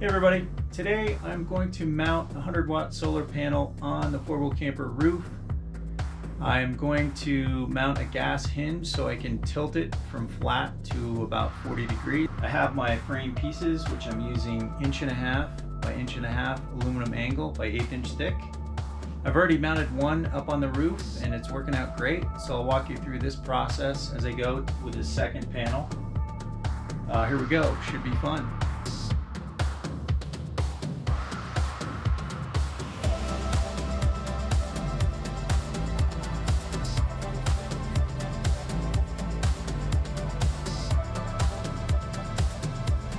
Hey everybody, today I'm going to mount a 100 watt solar panel on the four wheel camper roof. I'm going to mount a gas hinge so I can tilt it from flat to about 40 degrees. I have my frame pieces which I'm using inch and a half by inch and a half aluminum angle by eighth inch thick. I've already mounted one up on the roof and it's working out great so I'll walk you through this process as I go with the second panel. Uh, here we go, should be fun.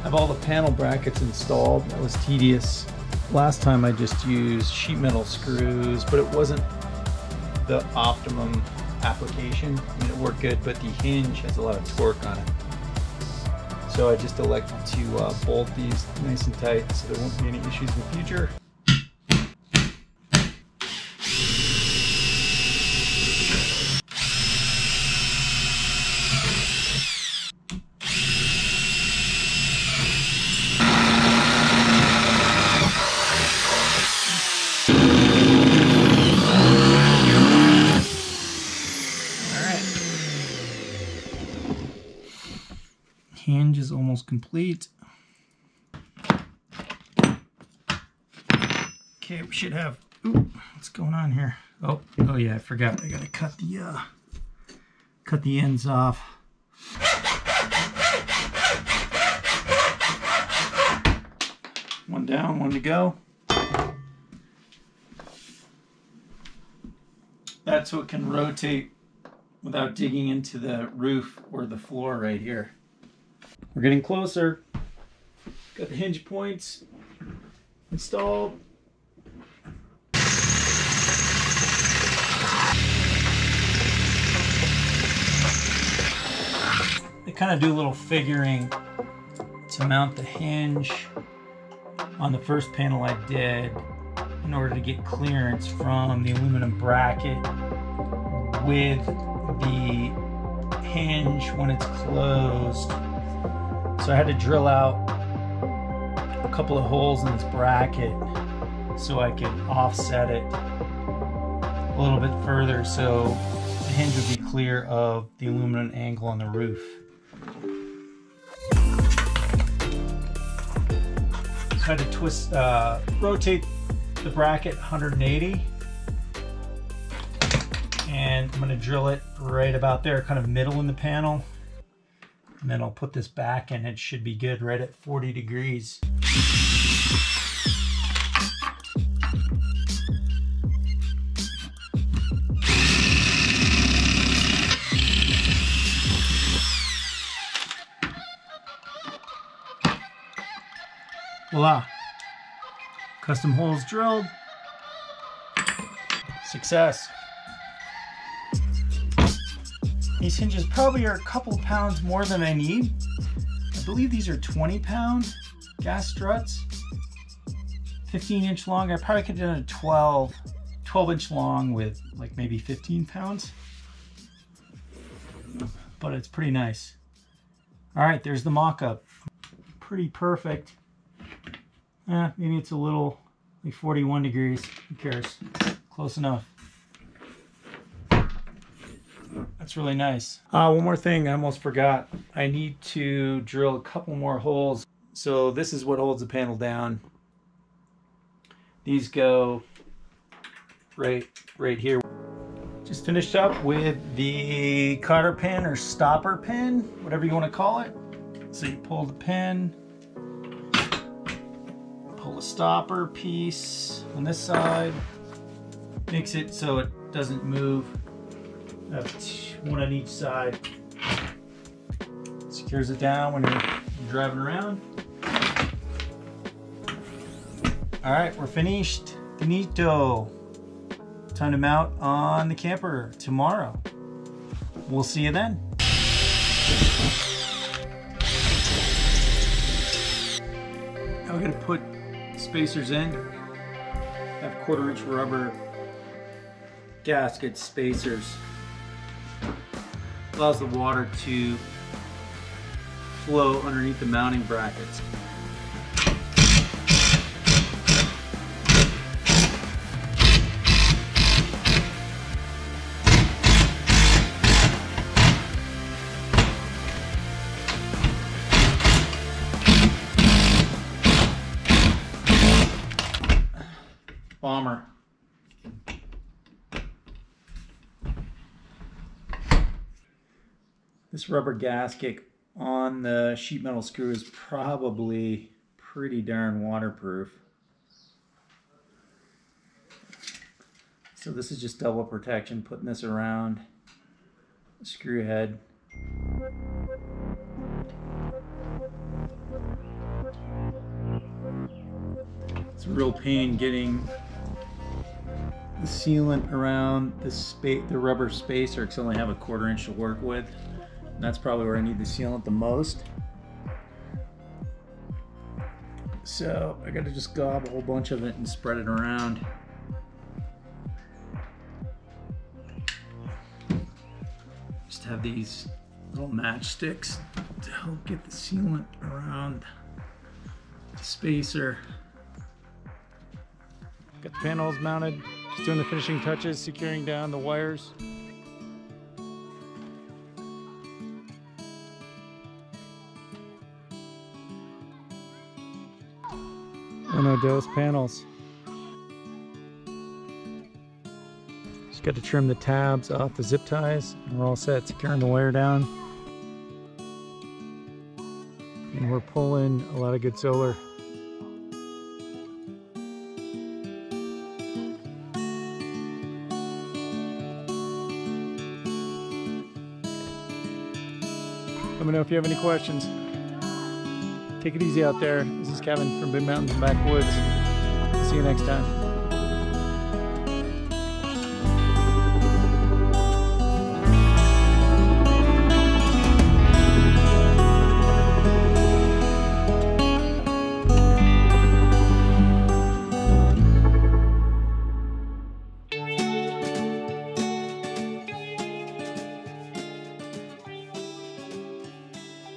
Have all the panel brackets installed. That was tedious. Last time I just used sheet metal screws, but it wasn't the optimum application. I mean, it worked good, but the hinge has a lot of torque on it. So I just elected to uh, bolt these nice and tight so there won't be any issues in the future. Hinge is almost complete. Okay, we should have, ooh, what's going on here? Oh, oh yeah, I forgot. I gotta cut the, uh, cut the ends off. One down, one to go. That's it can rotate without digging into the roof or the floor right here. We're getting closer. Got the hinge points installed. They kind of do a little figuring to mount the hinge on the first panel I did in order to get clearance from the aluminum bracket with the hinge when it's closed so I had to drill out a couple of holes in this bracket so I could offset it a little bit further so the hinge would be clear of the aluminum angle on the roof. So I had to twist, uh, rotate the bracket 180 and I'm going to drill it right about there, kind of middle in the panel. And then I'll put this back and it should be good right at 40 degrees. Voila. Custom holes drilled. Success. These hinges probably are a couple pounds more than I need. I believe these are 20 pound gas struts. 15 inch long. I probably could have done a 12, 12 inch long with like maybe 15 pounds. But it's pretty nice. All right, there's the mock-up. Pretty perfect. Eh, maybe it's a little, like 41 degrees. Who cares? Close enough. That's really nice. Uh, one more thing I almost forgot. I need to drill a couple more holes. So this is what holds the panel down. These go right, right here. Just finished up with the cotter pin or stopper pin, whatever you want to call it. So you pull the pin, pull the stopper piece on this side, makes it so it doesn't move one on each side. Secures it down when you're driving around. All right, we're finished. Finito. Time to mount on the camper tomorrow. We'll see you then. Now we're gonna put spacers in. I have quarter inch rubber gasket spacers allows the water to flow underneath the mounting brackets. Bomber. This rubber gasket on the sheet metal screw is probably pretty darn waterproof. So this is just double protection, putting this around the screw head. It's a real pain getting the sealant around the the rubber spacer, because I only have a quarter inch to work with. That's probably where I need the sealant the most. So I gotta just gob a whole bunch of it and spread it around. Just have these little matchsticks to help get the sealant around the spacer. Got the panels mounted, just doing the finishing touches, securing down the wires. Dos panels. Just got to trim the tabs off the zip ties and we're all set securing the wire down. And we're pulling a lot of good solar. Let me know if you have any questions. Take it easy out there. This is Kevin from Big Mountains and Backwoods. See you next time.